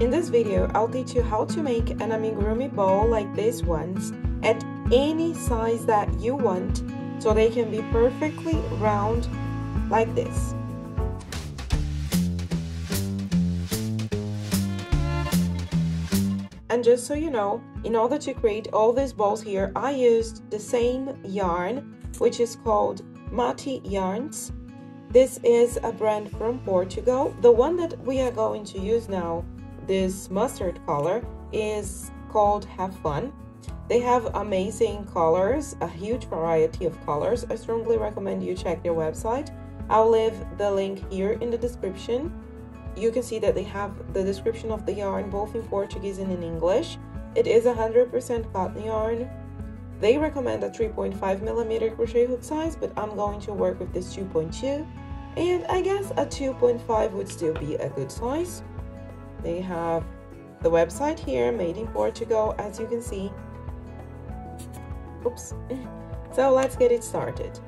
In this video, I'll teach you how to make an amigurumi bowl like these ones at any size that you want so they can be perfectly round like this. And just so you know, in order to create all these balls here, I used the same yarn, which is called Mati Yarns. This is a brand from Portugal. The one that we are going to use now this mustard color is called Have Fun. They have amazing colors, a huge variety of colors. I strongly recommend you check their website. I'll leave the link here in the description. You can see that they have the description of the yarn both in Portuguese and in English. It is 100% cotton yarn. They recommend a 3.5 millimeter crochet hook size, but I'm going to work with this 2.2. And I guess a 2.5 would still be a good size. They have the website here, made in Portugal, as you can see. Oops. So let's get it started.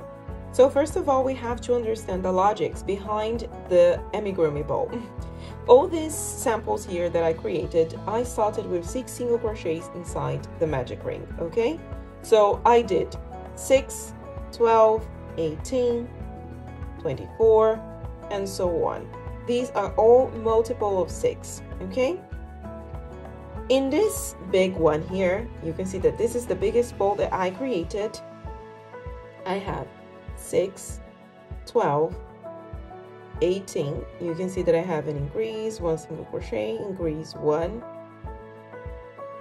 So first of all, we have to understand the logics behind the amigurumi bowl. All these samples here that I created, I started with six single crochets inside the magic ring, okay? So I did 6, 12, 18, 24, and so on. These are all multiple of 6 okay? In this big one here you can see that this is the biggest bowl that I created. I have 6 12 18 you can see that I have an increase one single crochet increase one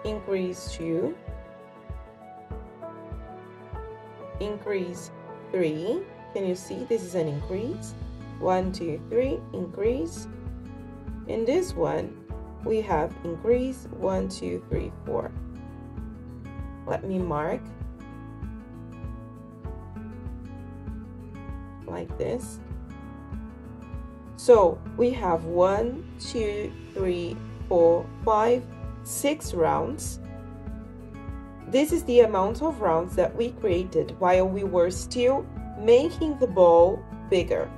increase two increase three. Can you see this is an increase one two three increase in this one we have increase one, two, three, four. Let me mark like this. So we have one, two, three, four, five, six rounds. This is the amount of rounds that we created while we were still making the ball bigger.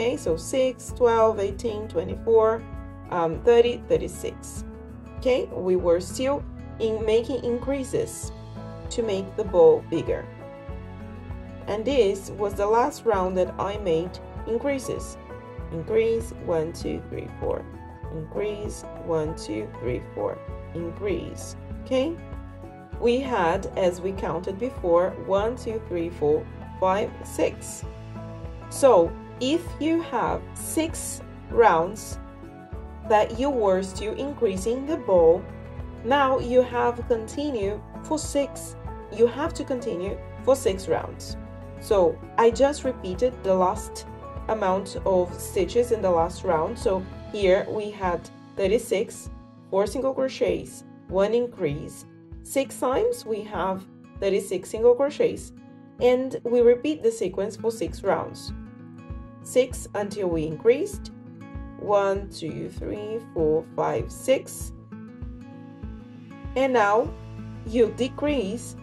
Okay, so 6, 12, 18, 24, um, 30, 36. Okay, we were still in making increases to make the ball bigger. And this was the last round that I made increases. Increase, one, two, three, four. Increase, one, two, three, four. Increase, okay? We had, as we counted before, one, two, three, four, five, six. So if you have six rounds that you were still increasing the ball. Now you have continue for six. You have to continue for six rounds. So I just repeated the last amount of stitches in the last round. So here we had 36, four single crochets, one increase. Six times we have 36 single crochets and we repeat the sequence for six rounds. Six until we increased, one, two, three, four, five, six. And now you decrease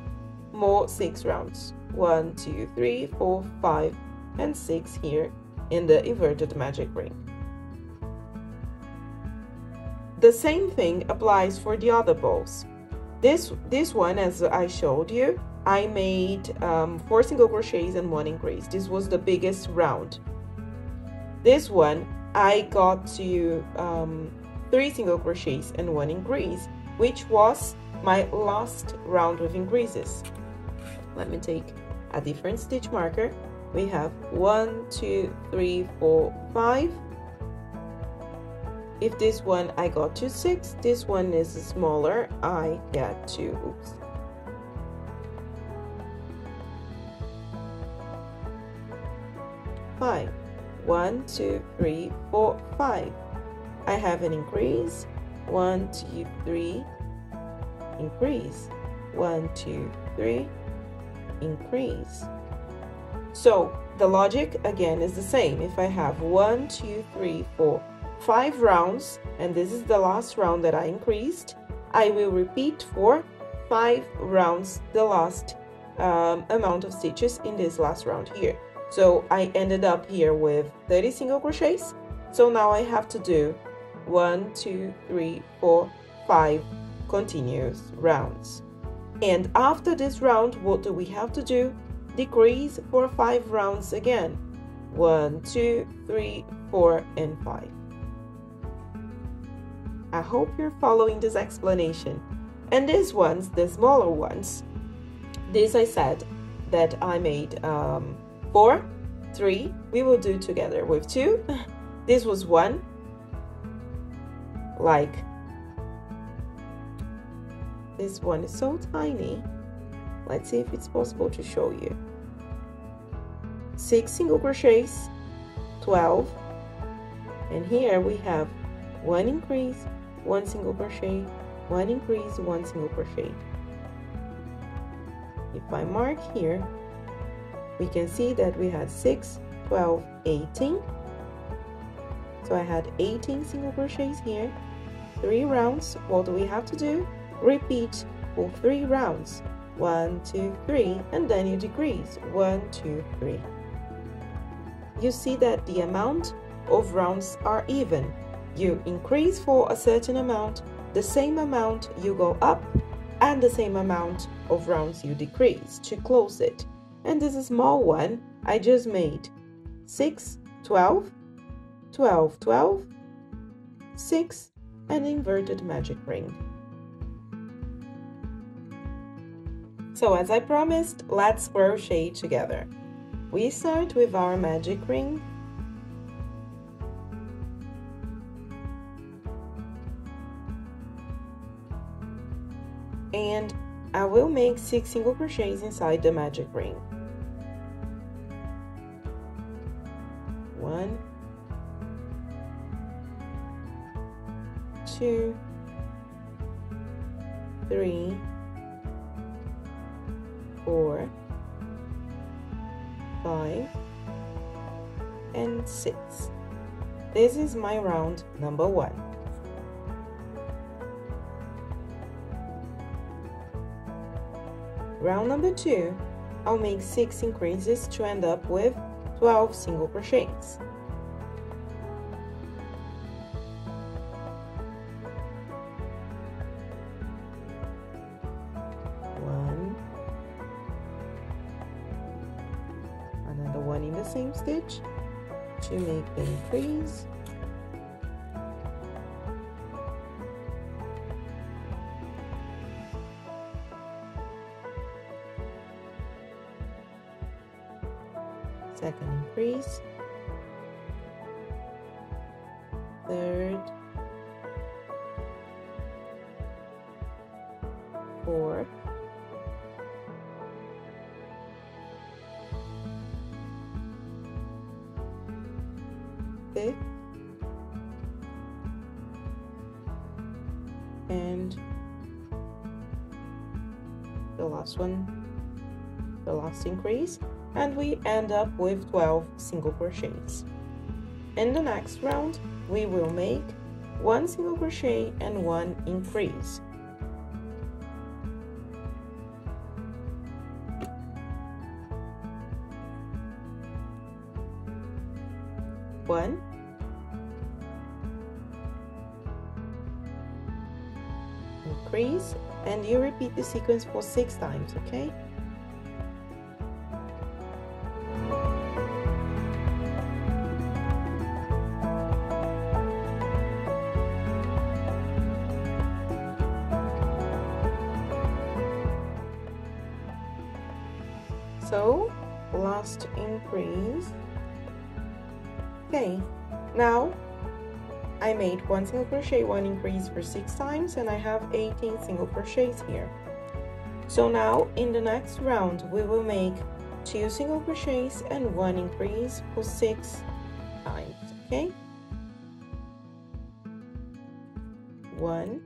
more six rounds. One, two, three, four, five, and six here in the inverted magic ring. The same thing applies for the other balls. This, this one, as I showed you, I made um, four single crochets and one increase. This was the biggest round. This one, I got to um, three single crochets and one increase, which was my last round of increases. Let me take a different stitch marker. We have one, two, three, four, five. If this one I got to six, this one is smaller, I get to, oops. Five one, two, three, four, five. I have an increase. One, two, three, increase. One, two, three, increase. So the logic again is the same. If I have one, two, three, four, five rounds, and this is the last round that I increased, I will repeat for five rounds the last um, amount of stitches in this last round here. So I ended up here with 30 single crochets. So now I have to do one, two, three, four, five continuous rounds. And after this round, what do we have to do? Decrease for five rounds again. One, two, three, four, and five. I hope you're following this explanation. And these ones, the smaller ones, this I said that I made um, four, three, we will do together with two. This was one, like this one is so tiny. Let's see if it's possible to show you. Six single crochets, 12, and here we have one increase, one single crochet, one increase, one single crochet. If I mark here, we can see that we had 6, 12, 18. So I had 18 single crochets here, 3 rounds. What do we have to do? Repeat for 3 rounds. 1, 2, 3, and then you decrease. 1, 2, 3. You see that the amount of rounds are even. You increase for a certain amount, the same amount you go up, and the same amount of rounds you decrease to close it. And this small one I just made 6, 12, 12, 12, 6, and inverted magic ring. So as I promised, let's crochet together. We start with our magic ring and I will make 6 single crochets inside the magic ring. One, two, three, four, five, and six. This is my round number one. Round number two, I'll make 6 increases to end up with 12 single crochets. One, another one in the same stitch to make the increase. And the last one, the last increase and we end up with 12 single crochets. In the next round, we will make one single crochet and one increase. The sequence for six times, okay? so last increase okay now I made one single crochet one increase for six times and I have 18 single crochets here so now in the next round we will make two single crochets and one increase for six times okay? One.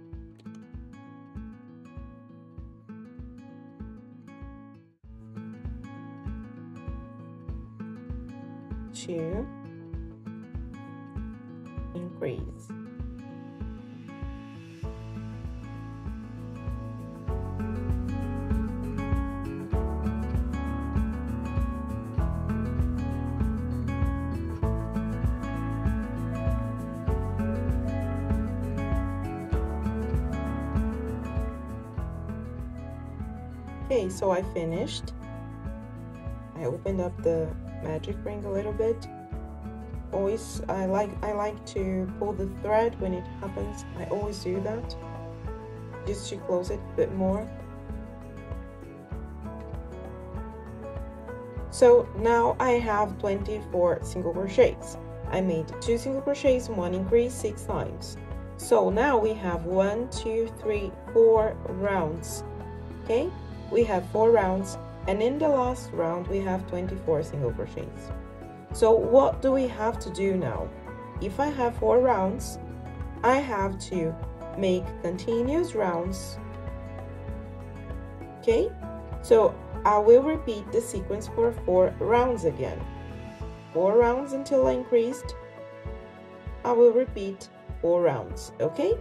Two, increase. Okay, so I finished. I opened up the magic ring a little bit. Always, I like I like to pull the thread when it happens. I always do that, just to close it a bit more. So now I have 24 single crochets. I made two single crochets, one increase, six times. So now we have one, two, three, four rounds. Okay, we have four rounds, and in the last round we have 24 single crochets. So what do we have to do now? If I have four rounds, I have to make continuous rounds. Okay, so I will repeat the sequence for four rounds again. Four rounds until I increased. I will repeat four rounds, okay?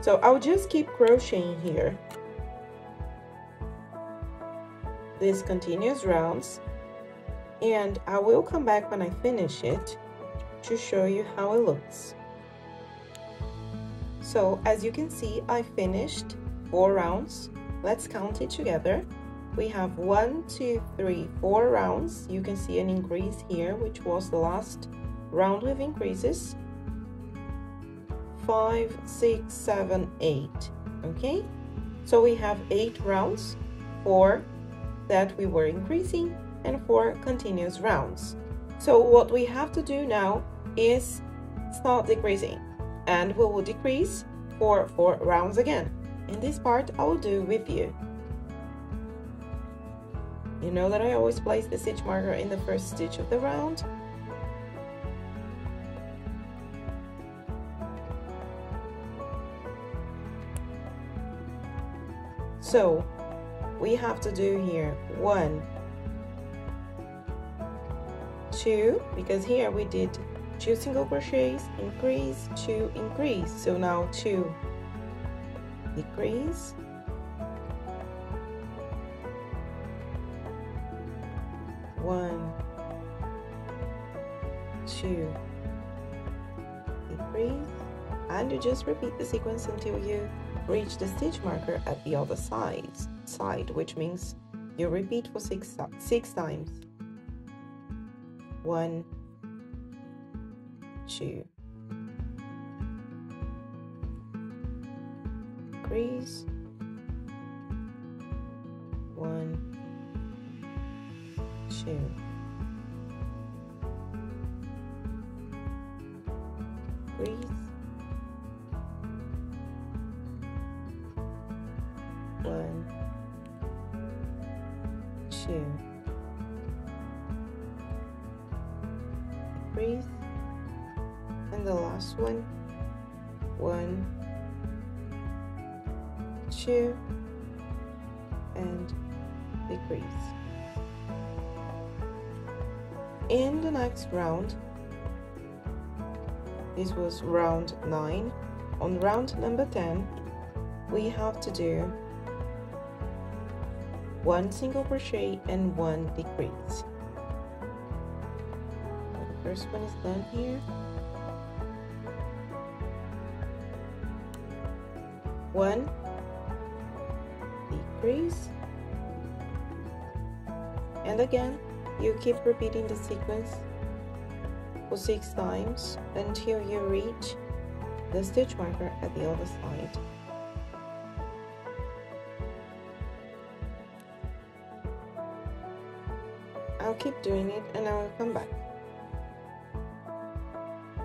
So I'll just keep crocheting here. These continuous rounds. And I will come back when I finish it to show you how it looks. So as you can see, I finished four rounds. Let's count it together we have one two three four rounds you can see an increase here which was the last round with increases five six seven eight okay so we have eight rounds four that we were increasing and four continuous rounds. So what we have to do now is start decreasing and we will decrease for four rounds again. In this part I will do with you. You know that I always place the stitch marker in the first stitch of the round. So we have to do here. One, two, because here we did two single crochets, increase, two, increase. So now two, decrease, one, two, decrease, and you just repeat the sequence until you reach the stitch marker at the other side, side which means you repeat for six, six times. One, two, decrease, one, two. Breathe. And decrease. in the next round this was round 9 on round number 10 we have to do one single crochet and one decrease. The first one is done here. One and again you keep repeating the sequence for six times until you reach the stitch marker at the other side. I'll keep doing it and I will come back.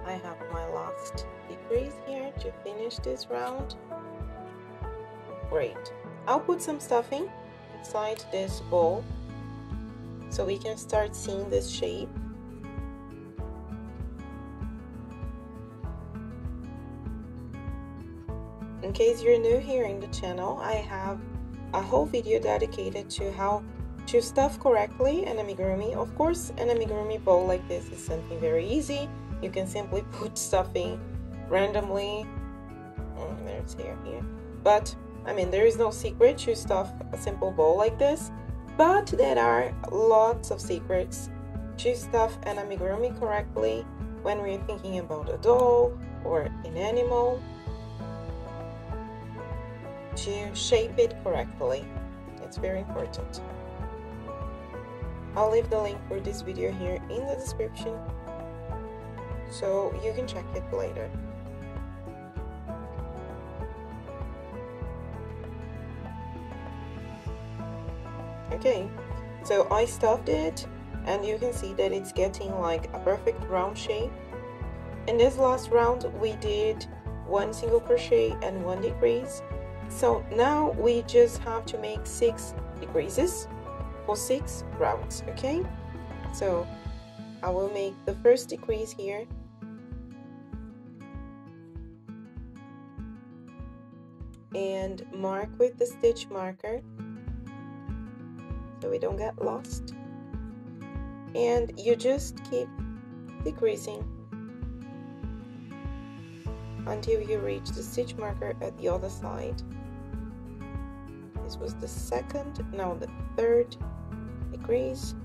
I have my last decrease here to finish this round. Great. I'll put some stuffing inside this bowl so we can start seeing this shape. In case you're new here in the channel I have a whole video dedicated to how to stuff correctly an amigurumi. Of course an amigurumi bowl like this is something very easy. You can simply put stuffing randomly. Oh, there's here here. But I mean there is no secret to stuff a simple bowl like this but there are lots of secrets. To stuff an amigurumi correctly when we're thinking about a doll or an animal. To shape it correctly. it's very important. I'll leave the link for this video here in the description so you can check it later okay. So I stuffed it and you can see that it's getting like a perfect round shape. In this last round we did one single crochet and one decrease. So now we just have to make six decreases for six rounds okay? So I will make the first decrease here. And mark with the stitch marker we don't get lost. And you just keep decreasing until you reach the stitch marker at the other side. This was the second now the third decrease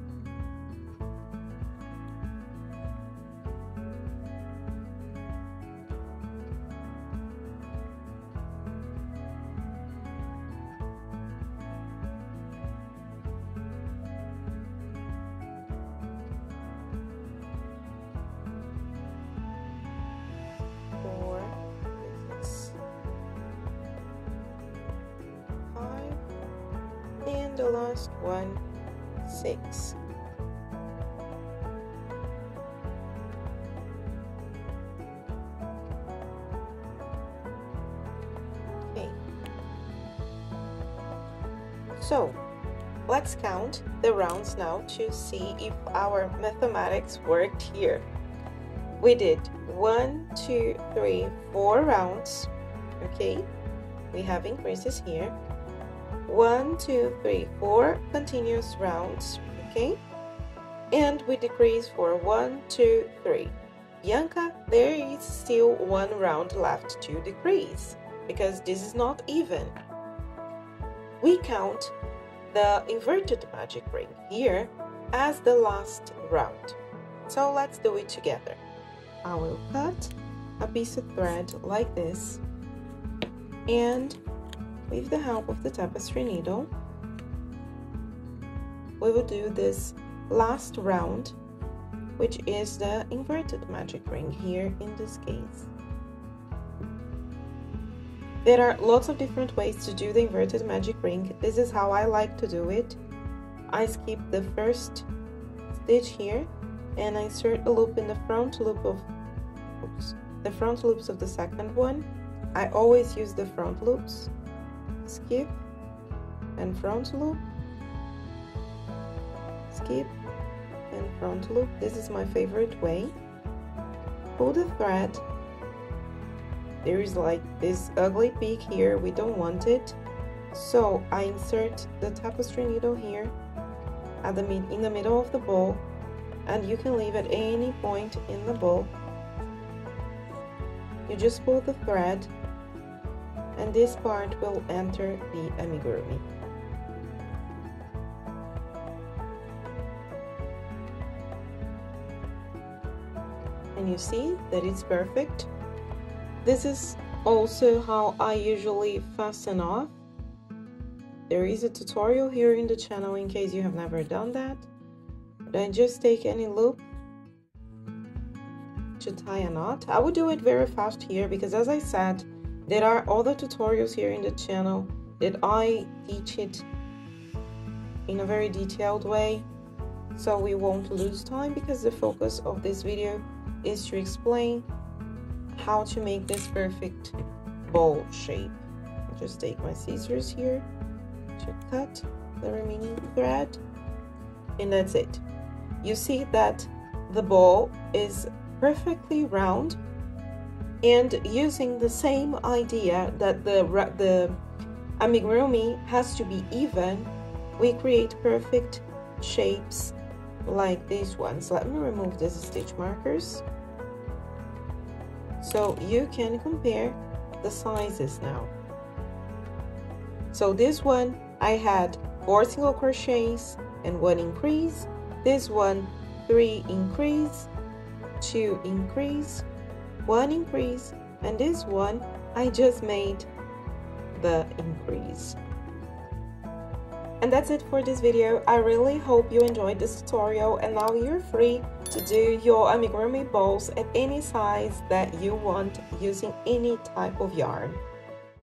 last one, six. Okay. So, let's count the rounds now to see if our mathematics worked here. We did one, two, three, four rounds. Okay, we have increases here one, two, three, four continuous rounds, okay? And we decrease for one, two, three. Bianca, there is still one round left to decrease because this is not even. We count the inverted magic ring here as the last round. So let's do it together. I will cut a piece of thread like this and with the help of the tapestry needle, we will do this last round, which is the inverted magic ring here in this case. There are lots of different ways to do the inverted magic ring. This is how I like to do it. I skip the first stitch here and I insert a loop in the front loop of oops, the front loops of the second one. I always use the front loops skip. And front loop. Skip. And front loop. This is my favorite way. Pull the thread. There is like this ugly peak here. We don't want it. So I insert the tapestry needle here at the mid in the middle of the ball and you can leave at any point in the ball you just pull the thread and this part will enter the amigurumi. And you see that it's perfect. This is also how I usually fasten off. There is a tutorial here in the channel in case you have never done that. Then just take any loop to tie a knot. I would do it very fast here because as I said, there are other tutorials here in the channel that I teach it in a very detailed way so we won't lose time because the focus of this video is to explain how to make this perfect bowl shape. I'll just take my scissors here to cut the remaining thread and that's it. You see that the ball is perfectly round and using the same idea that the, the amigurumi has to be even, we create perfect shapes like these ones. Let me remove these stitch markers so you can compare the sizes now. So this one I had four single crochets and one increase. This one three increase, two increase, one increase and this one I just made the increase And that's it for this video. I really hope you enjoyed this tutorial and now you're free to do your amigurumi balls at any size that you want using any type of yarn.